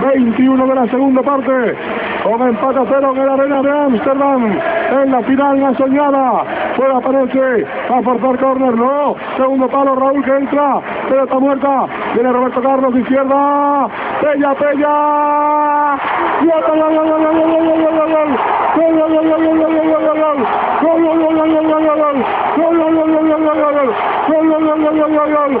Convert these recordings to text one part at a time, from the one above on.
21 de la segunda parte. Con empate a cero en la arena de Ámsterdam. En la final la soñada. Puede aparece a forzar córner. No. Segundo palo Raúl que entra. Pelota muerta. Viene Roberto Carlos izquierda. Pella, Pella. ¡Gol,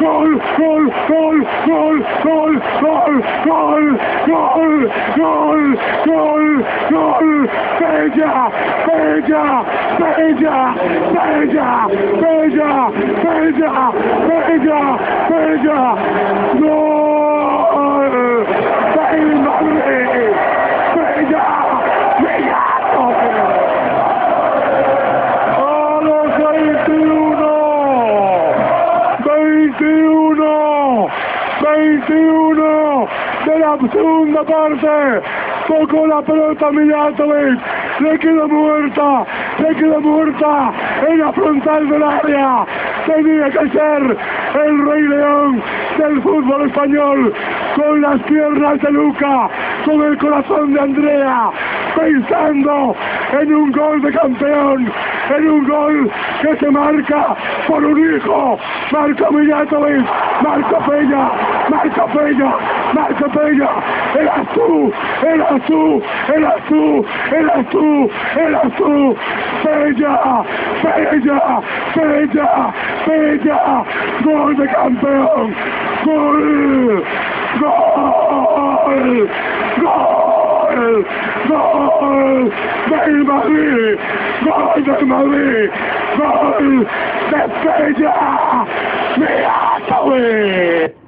voll, voll, voll, voll, voll, voll, voll, voll, voll, voll, voll, Belgier, Belgier, Belgier, Belgier, Belgier, Belgier, Belgier, Belgier, no! 21 de la segunda parte, tocó la pelota Mijatovic, le quedó muerta, le quedó muerta en la frontal del área, tenía que ser el Rey León del fútbol español, con las piernas de Luca, con el corazón de Andrea, pensando en un gol de campeón, en un gol que se marca por un hijo, marca Mijatovic, marca Peña, marca Peña, marca Peña, eras tú, eras tú, eras tú, eras tú, eras tú, Peña, Peña, Peña, Peña, gol de campeón, gol, gol, gol, gol del Madrid, gol del Madrid, gol de Peña, Mijatovic.